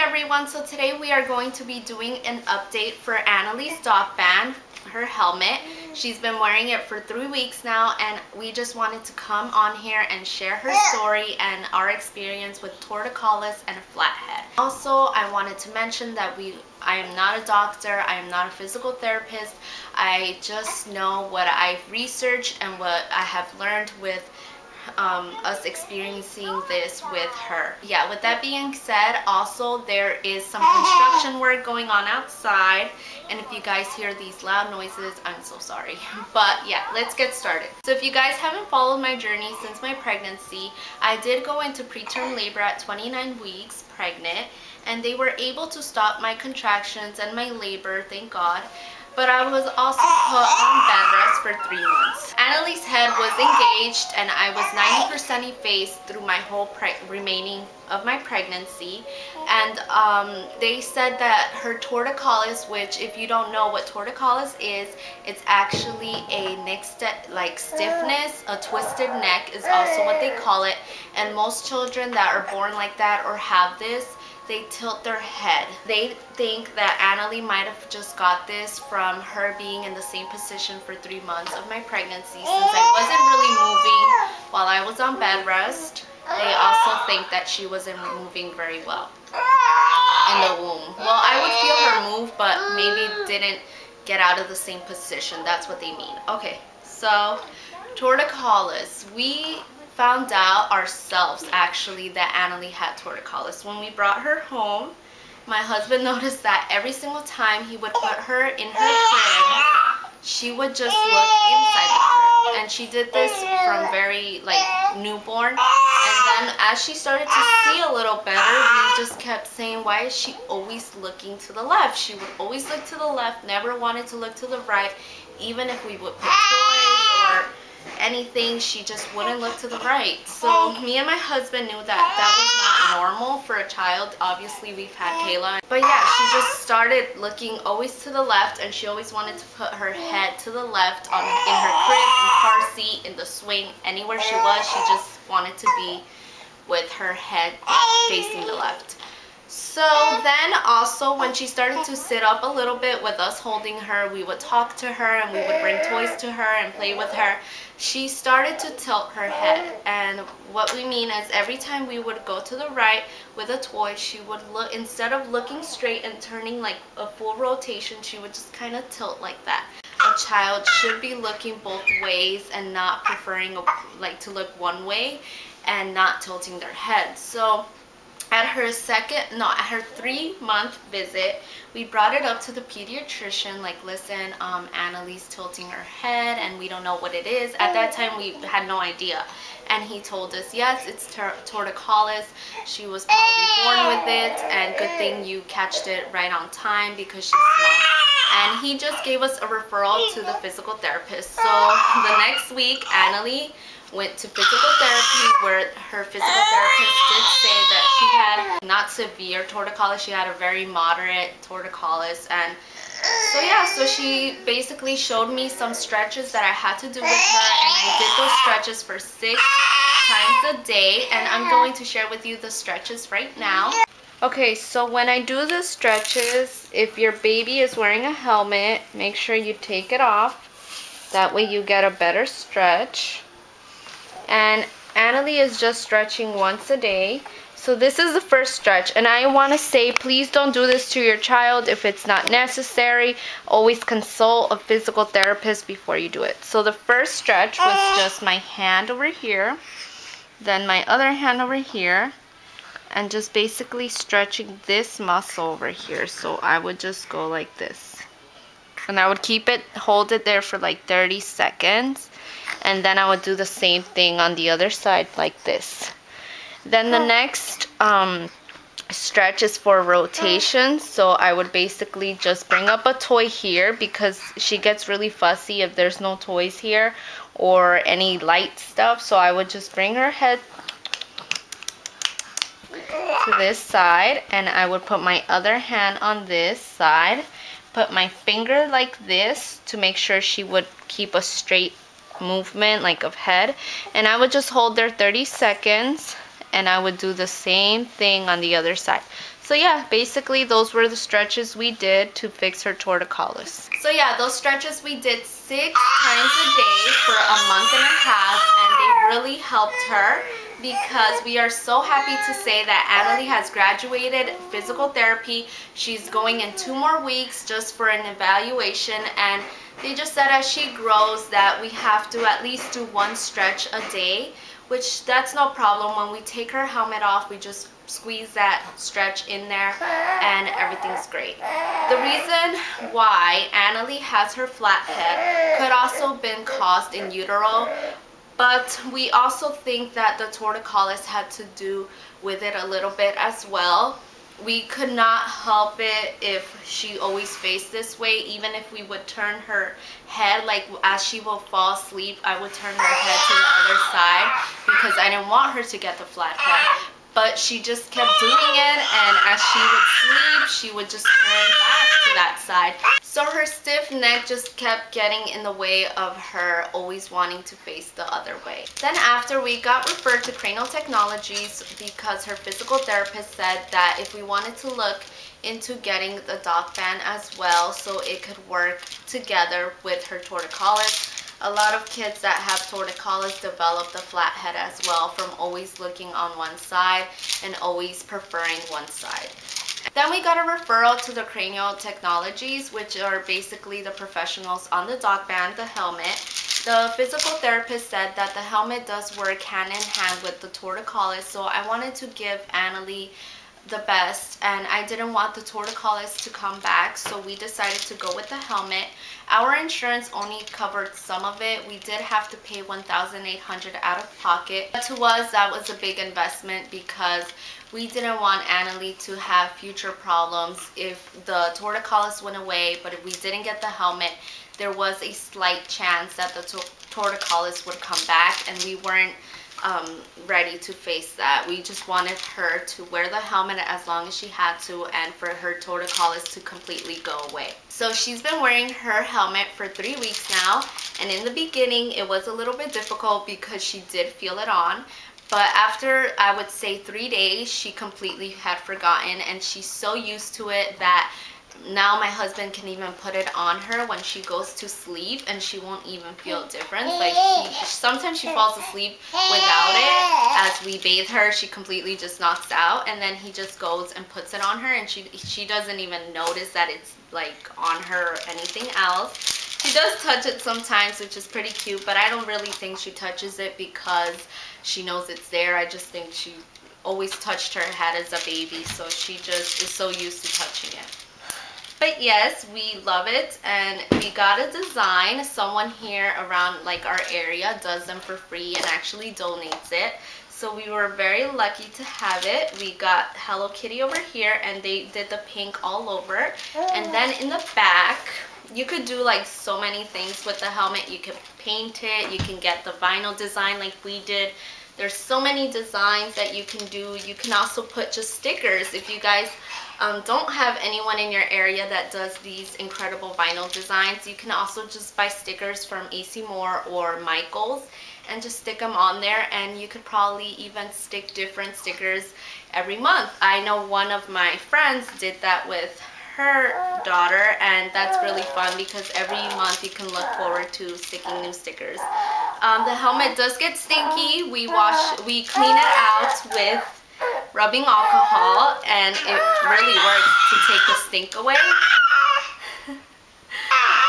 everyone, so today we are going to be doing an update for Annalee's Band, her helmet. She's been wearing it for three weeks now and we just wanted to come on here and share her story and our experience with torticollis and flathead. Also, I wanted to mention that we I am not a doctor, I am not a physical therapist. I just know what I've researched and what I have learned with um, us experiencing this with her. Yeah, with that being said, also there is some construction work going on outside. And if you guys hear these loud noises, I'm so sorry. But yeah, let's get started. So if you guys haven't followed my journey since my pregnancy, I did go into preterm labor at 29 weeks pregnant. And they were able to stop my contractions and my labor, thank God but I was also put on bed rest for three months. Annalee's head was engaged and I was 90% effaced through my whole remaining of my pregnancy and um, they said that her torticollis which if you don't know what torticollis is it's actually a neck like stiffness a twisted neck is also what they call it and most children that are born like that or have this they tilt their head. They think that Annalee might have just got this from her being in the same position for three months of my pregnancy since I wasn't really moving while I was on bed rest. They also think that she wasn't moving very well in the womb. Well, I would feel her move, but maybe didn't get out of the same position. That's what they mean. Okay, so torticollis. We found out ourselves actually that Annalee had torticollis. When we brought her home, my husband noticed that every single time he would put her in her crib, she would just look inside the crib. And she did this from very like newborn. And then as she started to see a little better, we just kept saying, why is she always looking to the left? She would always look to the left, never wanted to look to the right, even if we would put anything, she just wouldn't look to the right. So oh. me and my husband knew that that was not normal for a child. Obviously, we've had oh. Kayla. But yeah, she just started looking always to the left and she always wanted to put her head to the left on in her crib, in the car seat, in the swing, anywhere she was. She just wanted to be with her head facing the left. So then also when she started to sit up a little bit with us holding her, we would talk to her and we would bring toys to her and play with her. She started to tilt her head and what we mean is every time we would go to the right with a toy, she would look, instead of looking straight and turning like a full rotation, she would just kind of tilt like that. A child should be looking both ways and not preferring like to look one way and not tilting their head. So at her second, no, at her three month visit, we brought it up to the pediatrician, like, listen, um, Annalee's tilting her head and we don't know what it is. At that time, we had no idea. And he told us, yes, it's torticollis. She was probably born with it and good thing you catched it right on time because she's. And he just gave us a referral to the physical therapist. So the next week, Annalee went to physical therapy where her physical therapist did say that she had not severe torticollis, she had a very moderate torticollis and so yeah, so she basically showed me some stretches that I had to do with her and I did those stretches for six times a day and I'm going to share with you the stretches right now. Okay, so when I do the stretches, if your baby is wearing a helmet, make sure you take it off. That way you get a better stretch and Annalee is just stretching once a day. So this is the first stretch and I want to say please don't do this to your child if it's not necessary. Always consult a physical therapist before you do it. So the first stretch was ah. just my hand over here, then my other hand over here and just basically stretching this muscle over here. So I would just go like this. And I would keep it, hold it there for like 30 seconds and then I would do the same thing on the other side like this then the next um, stretch is for rotation so I would basically just bring up a toy here because she gets really fussy if there's no toys here or any light stuff so I would just bring her head to this side and I would put my other hand on this side. Put my finger like this to make sure she would keep a straight movement like of head. And I would just hold there 30 seconds and I would do the same thing on the other side. So yeah, basically those were the stretches we did to fix her torticollis. So yeah, those stretches we did six times a day for a month and a half and they really helped her because we are so happy to say that Annalee has graduated physical therapy. She's going in two more weeks just for an evaluation and they just said as she grows that we have to at least do one stretch a day which that's no problem. When we take her helmet off, we just squeeze that stretch in there and everything's great. The reason why Annalee has her flat head could also been caused in utero, but we also think that the torticollis had to do with it a little bit as well. We could not help it if she always faced this way. Even if we would turn her head like as she will fall asleep I would turn her head to the other side because I didn't want her to get the flat head but she just kept doing it and as she would sleep she would just turn back to that side. So her stiff neck just kept getting in the way of her always wanting to face the other way. Then after we got referred to cranial technologies because her physical therapist said that if we wanted to look into getting the doc band as well so it could work together with her torticollis a lot of kids that have torticollis develop the flat head as well from always looking on one side and always preferring one side. Then we got a referral to the Cranial Technologies, which are basically the professionals on the doc band, the helmet. The physical therapist said that the helmet does work hand in hand with the torticollis, so I wanted to give Annalee the best and I didn't want the torticollis to come back so we decided to go with the helmet. Our insurance only covered some of it. We did have to pay 1800 out of pocket. But to us that was a big investment because we didn't want Annalee to have future problems if the torticollis went away but if we didn't get the helmet there was a slight chance that the torticollis would come back and we weren't um, ready to face that. We just wanted her to wear the helmet as long as she had to and for her torticollis to completely go away. So she's been wearing her helmet for three weeks now and in the beginning it was a little bit difficult because she did feel it on but after I would say three days she completely had forgotten and she's so used to it that now my husband can even put it on her when she goes to sleep and she won't even feel different like sometimes she falls asleep without it. As we bathe her she completely just knocks out and then he just goes and puts it on her and she she doesn't even notice that it's like on her or anything else. She does touch it sometimes which is pretty cute but I don't really think she touches it because she knows it's there. I just think she always touched her head as a baby so she just is so used to touching it but yes, we love it and we got a design. Someone here around like our area does them for free and actually donates it. So we were very lucky to have it. We got Hello Kitty over here and they did the pink all over. And oh. then in the back, you could do like so many things with the helmet. You could paint it, you can get the vinyl design like we did. There's so many designs that you can do. You can also put just stickers if you guys um, don't have anyone in your area that does these incredible vinyl designs, you can also just buy stickers from AC Moore or Michaels and just stick them on there and you could probably even stick different stickers every month. I know one of my friends did that with her daughter and that's really fun because every month you can look forward to sticking new stickers. Um, the helmet does get stinky. We wash, we clean it out with rubbing alcohol and it really works to take the stink away.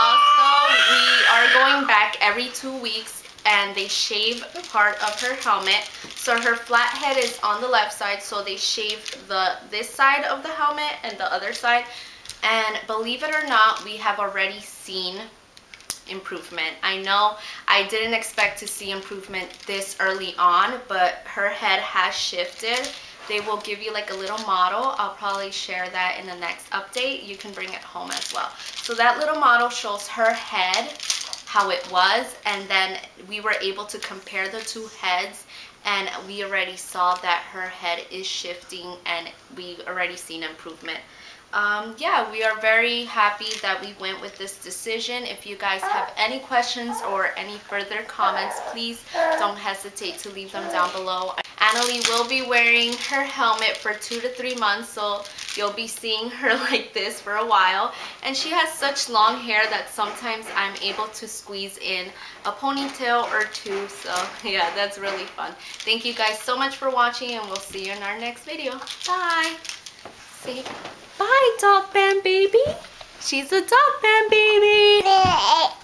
also, we are going back every two weeks and they shave part of her helmet. So her flat head is on the left side, so they shave the this side of the helmet and the other side. And believe it or not, we have already seen improvement. I know I didn't expect to see improvement this early on, but her head has shifted they will give you like a little model. I'll probably share that in the next update. You can bring it home as well. So that little model shows her head, how it was, and then we were able to compare the two heads and we already saw that her head is shifting and we already seen improvement. Um, yeah, we are very happy that we went with this decision. If you guys have any questions or any further comments, please don't hesitate to leave them down below. Annalee will be wearing her helmet for two to three months, so you'll be seeing her like this for a while. And she has such long hair that sometimes I'm able to squeeze in a ponytail or two. So yeah, that's really fun. Thank you guys so much for watching and we'll see you in our next video. Bye. Say bye, doc band baby. She's a doc band baby.